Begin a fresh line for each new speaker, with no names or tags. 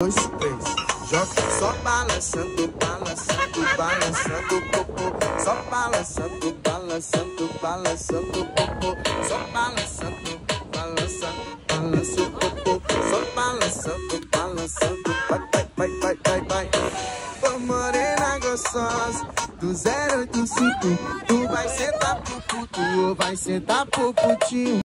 dois, três. Joga só balançando, balançando, balançando popô. Só balançando, balançando, balançando popô. Só balançando, balançando, balançando popô. Só balançando, balançando. Vai, vai, vai, vai, vai, vai. Ô morena gostosa, do 085. Tu vai sentar pro puto vai sentar pro putinho.